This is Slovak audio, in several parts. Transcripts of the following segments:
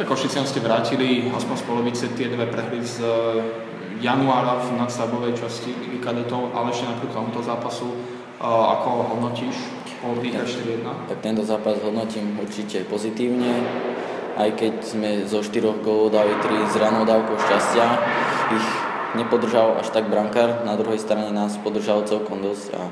Tak Košiciam ste vrátili aspoň z polovice tie dve prehry z eh, januára v nadstavbovej časti Ligy kadetov, ale ešte napriek tomuto zápasu, eh, ako hodnotíš po výhre 4-1? Tak tento zápas hodnotím určite pozitívne, aj keď sme zo 4 gólov dali 3 z ranou dávkou šťastia. Ich nepodržal až tak brankár, na druhej strane nás podržal celkom dosť a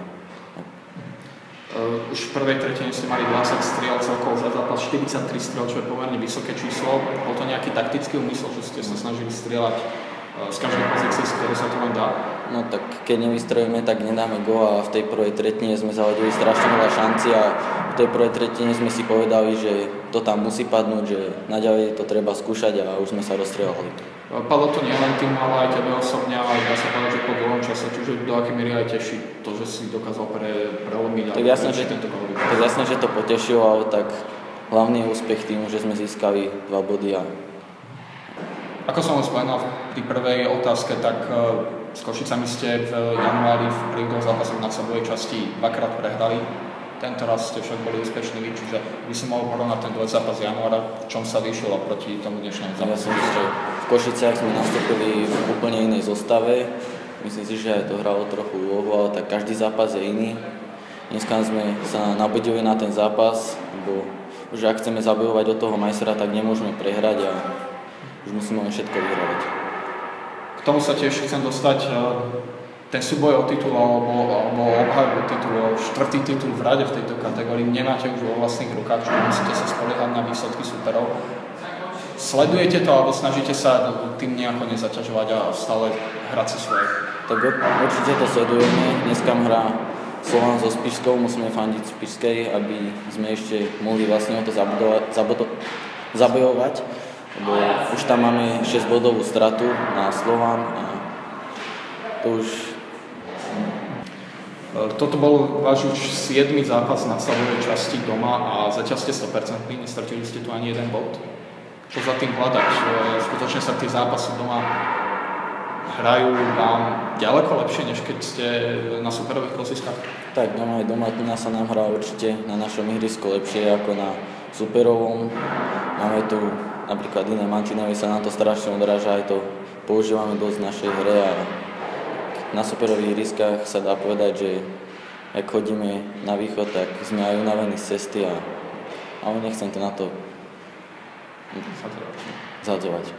už v prvej tretine ste mali 20 striel celkovo za zápas, 43 striel, čo je pomerne vysoké číslo. Bol to nejaký taktický úmysel, že ste sa snažili strieľať uh, z každej pozície, z ktorej sa to len dá? No tak keď nevystrojíme, tak nedáme go a v tej prvej tretine sme zahodili strašne veľa šanci a v tej prvej tretine sme si povedali, že to tam musí padnúť, že naďalej to treba skúšať a už sme sa rozstrieľali. Padlo to nielen tým, ale aj tebe osobne, ale dá sa povedať, že po dlhom čase, čiže do akej miery aj teší to, že si dokázal pre, prelomiť tak jasné, že, tento. Tak jasné, že to potešilo, ale tak hlavný úspech tým, že sme získali dva body a ako som ho spomenul tej prvej otázke, tak e, s Košicami ste v januári v prvých zápasoch na sebovej časti dvakrát prehrali. Tento raz ste však boli úspešní vy, čiže by si mohol porovnať ten dvoj zápas januára, v čom sa vyšiel proti tomu dnešnému zápasu. Ja v Košiciach sme nastúpili v úplne inej zostave. Myslím si, že to hralo trochu úlohu, ale tak každý zápas je iný. Dneska sme sa nabudili na ten zápas, lebo že ak chceme zabojovať do toho majstra, tak nemôžeme prehrať a už musíme len všetko vyhrávať. K tomu sa tiež chcem dostať. E, ten súboj o titul alebo, alebo obhajbu titulu, štvrtý titul v rade v tejto kategórii nemáte už vo vlastných rukách, čiže musíte sa spoliehať na výsledky superov. Sledujete to alebo snažíte sa tým nejako nezaťažovať a stále hrať si svoje? Tak určite to sledujeme. Dneska hrá Slovan so Spišskou, musíme fandiť Spišskej, aby sme ešte mohli vlastne o to zabojovať lebo už tam máme 6 bodovú stratu na Slovan a to už... E, toto bol váš už 7. zápas na celej časti doma a zatiaľ ste 100%, nestratili ste tu ani jeden bod. Čo za tým hľadať? E, skutočne sa tie zápasy doma hrajú vám ďaleko lepšie, než keď ste na superových klasiskách? Tak doma aj doma sa nám hrá určite na našom ihrisku lepšie ako na superovom. Máme tu napríklad iné mantinely sa nám to strašne odráža, aj to používame dosť v našej hre a na superových riskách sa dá povedať, že ak chodíme na východ, tak sme aj unavení z cesty a, ale nechcem to na to zadzovať.